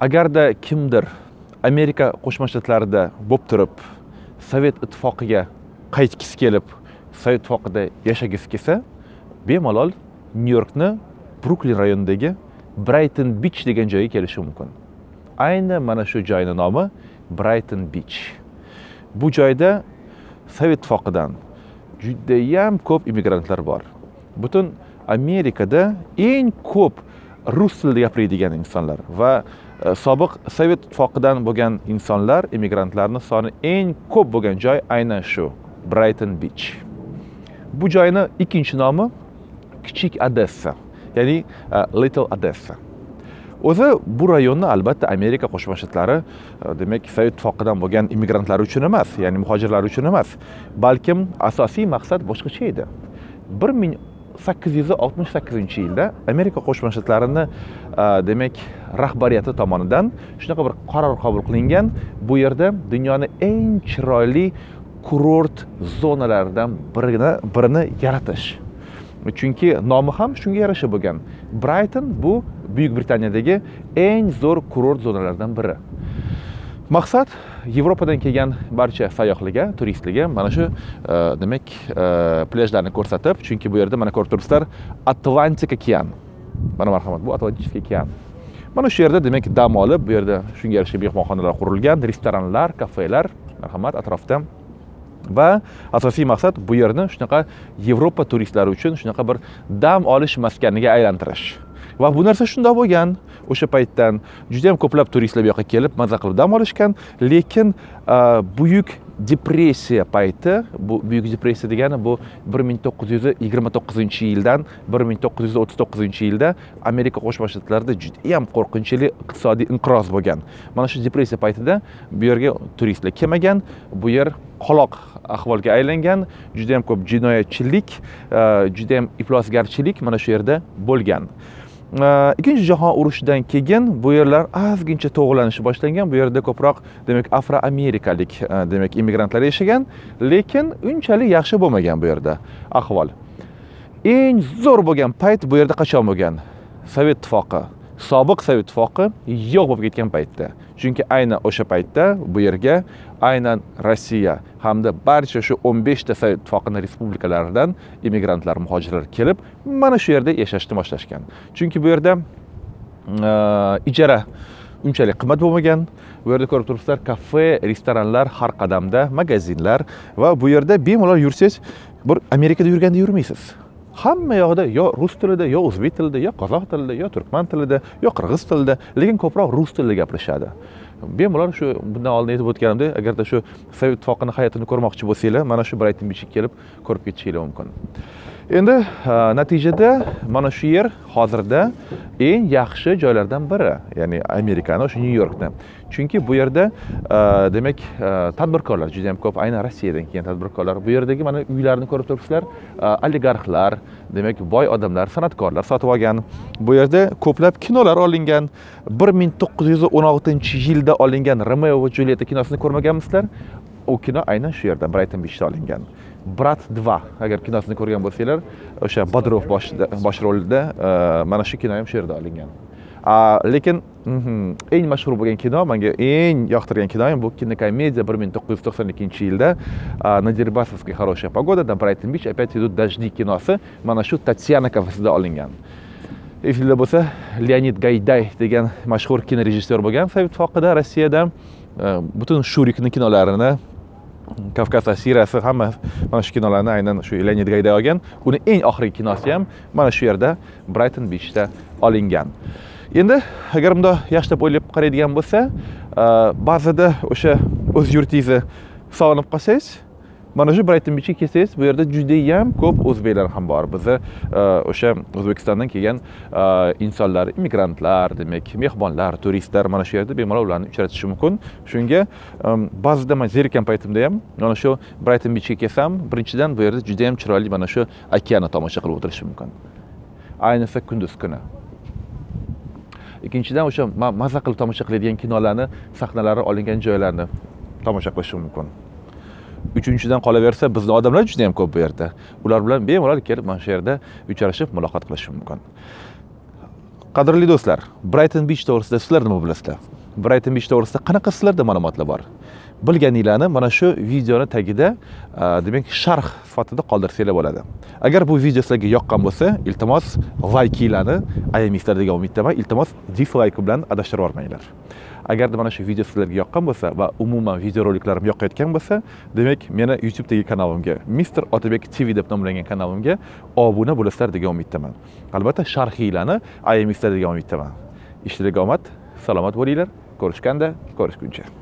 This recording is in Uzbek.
agarda kimdir amerika qo'shma shtatlarida bo'lib turib sovet ittifoqiga qaytgisi kelib sovet ittifoqida yashagisi kelsa bemalol nyu yorkni bruklin rayonidagi brayton bich degan joyga kelishi mumkin. Ayni mana shu joyni nomi brayton bich bu joyda sovet ittifoqidan judayam ko'p immigrantlar bor. Butun amerikada eng ko'p rus tilida gapiradigan insonlar va Э, sobiq sovet ittifoqidan bo'lgan insonlar immigrantlarni soni eng ko'p bo'lgan joy aynan shu brayton bich bu joyni ikkinchi nomi kichik odessa ya'ni e, little odessa. O'zi bu rayonni albatta amerika qo'shma shtatlari e, demak sovet ittifoqidan bo'lgan immigrantlar uchun emas ya'ni muhojirlar uchun emas balkim asosiy maqsad boshqacha edi. Bir ming sakkiz yuz oltmish sakkizinchi yilda amerika qo'shma shtatlarini e, demak rahbariyati tomonidan shunaqa bir qaror qabul qilingan. Bu yerda dunyoni eng chiroyli kurort zonalaridan birini birini yaratish. Chunki nomi ham shunga yarasha bo'lgan. Brayton bu buyuk britaniyadagi eng zo'r kurort zonalaridan biri. Maqsad yevropadan kelgan barcha sayyohlarga turistlarga mana shu e, demak e, plyajlarni ko'rsatib chunki bu yerda mana ko'rib turibsizlar atlantik okean mana marhamat bu atlantik okean mana shu yerda demak dam olib bu yerda shunga yarasha mehmonxonalar qurilgan restoranlar kafelar marhamat atrofda. Va asosiy maqsad bu yerni shunaqa yevropa turistlari uchun shunaqa bir dam olish maskaniga aylantirish. Va bu narsa shundoq bo'lgan. O'sha paytdan juda yam ko'plab turistlar bu yoqqa kelib maza qilib dam olishgan. Lekin buyuk depressiya payti bu buyuk depressiya degani bu bir ming to'qqiz yuz yigirma to'qqizinchi yildan bir ming to'qqiz yuz o'ttiz to'qqizinchi yilda amerika qo'shma shtatlarida judayam qo'rqinchli iqtisodiy inqiroz bo'lgan. Mana shu depressiya paytida bu yerga turistlar kelmagan bu yer qoloq ahvolga aylangan judayam ko'p jinoyatchilik judayam iflosgarchilik mana shu yerda bo'lgan. Э, ikkinchi jahon urushidan keyin bu yerlar ozgincha to'g'irlanishni boshlangan. Bu yerda ko'proq demak afro amerikalik e, demak immigrantlar yashagan lekin unchalik yaxshi bo'lmagan bu yerda ahvol. Eng zo'r bo'lgan payt bu yerda qachon bo'lgan? Sovet ittifoqi. Sobiq sovet ittifoqi yo'q bo'lib ketgan paytda. Chunki aynan o'sha paytda bu yerga aynan rossiya hamda barcha shu o'n beshta sovet ittifoqini respublikalaridan immigrantlar muhojirlar kelib mana shu yerda yashashni boshlashgan. Chunki bu yerda ijara unchalik qimmat bo'lmagan. Bu yerda ko'rib turibsizlar kafe restoranlar har qadamda magazinlar va bu yerda bemalol yursangiz bir amerikada yurganda yurmaysiz. Hamma yoqda yo rus tilida yo o'zbek tilida yo qozoq tilida yo turkman tilida yo qirg'iz tilida lekin ko'proq rus tilida gapirishadi bemalol shu bundan oldin aytib o'tganimdek agarda shu sovet ittifoqini hayotini ko'rmoqchi bo'lsanglar mana shu brayton bichga kelib ko'rib ketishinglar mumkin. Endi natijada mana shu yer hozirda eng yaxshi joylardan biri ya'ni amerikani o'sha nyu yorkni. Chunki bu yerda demak tadbirkorlar juda yam ko'p aynan rossiyadan kelgan tadbirkorlar. Bu yerdagi mana uylarni ko'rib turibsizlar oligarxlar demak boy odamlar san'atkorlar sotib olgan. Bu yerda ko'plab kinolar olingan. Bir ming to'qqiz yuz o'n oltinchi yilda olingan romeo va julietta kinosini ko'rmaganmisizlar? U kino aynan shu yerda brayton bichda olingan. Brat два agar kinosini ko'rgan bo'lsanglar o'sha bodrov bosh rolida e, mana shu kino ham shu yerda olingan. Lekin mhm, eng mashhur bo'lgan kino menga eng yoqtirgan kinoim bu kinokomediya bir ming to'qqiz yuz to'qson ikkinchi yilda на дерибасовской хорошая погода на брайтон бич опять идут дожди kinosi mana shu tatyana kafesida olingan. Esinglarda bo'lsa leonid gayday degan mashhur kinorejissyor bo'lgan sovet ittifoqida rossiyada e, butun shurikni kinolarini kavkaz asirasi hamma mana shu kinolarni aynan shu leonid gayday olgan uni eng oxirgi kinosi ham mana shu yerda brayton bichda olingan endi agar bundoq yaxshilab o'ylab qaraydigan bo'lsa eh, ba'zida o'sha o'z yurtingizni sog'inib qolsangiz mana shu brayton bichga kelsangiz bu yerda judayam ko'p o'zbeklar ham bor. Bizni e, o'sha o'zbekistondan kelgan e, insonlar immigrantlar demak mehmonlar turistlar mana shu yerda bemalol ularni uchratish mumkin. Shunga e, ba'zida man zerikkan paytimda ham mana shu brayton bichga kelsam birinchidan bu yerda judayam chiroyli mana shu okeanni tomosha qilib o'tirish mumkin. Ayniqsa kunduz kuni. Ikkinchidan o'sha maza qilib tomosha qiladigan kinolarni sahnalari olingan joylarni tomosha qilish mumkin. Uchinchidan qolaversa bizni odamlar juda yam ko'p bu yerda. Ular bilan bemalol kelib mana shu yerda uchrashib muloqot qilish mumkin. Qadrli do'stlar brayton bich to'g'risida sizlar nima bilasizlar? Brayton bich to'g'risida qanaqa sizlarda ma'lumotlar bor? Bilganinglarni mana shu videoni tagida demak sharh sifatida qoldirsanglar bo'ladi. Agar bu video sizlarga yoqqan bo'lsa iltimos laykinglarni ayamaysizlar degan umiddaman iltimos dislayk bilan adashtirib yubormanglar. Agarda mana shu video sizlarga yoqqan bo'lsa va umuman videoroliklarim yoqayotgan bo'lsa demak meni youtubedagi kanalimga mister otabek tv deb nomlangan kanalimga obuna bo'lasizlar degan umiddaman. Albatta sharhiylarni ayamaysizlar degan umiddaman ishlarga omad salomat bo'linglar. Ko'rishganda ko'rishguncha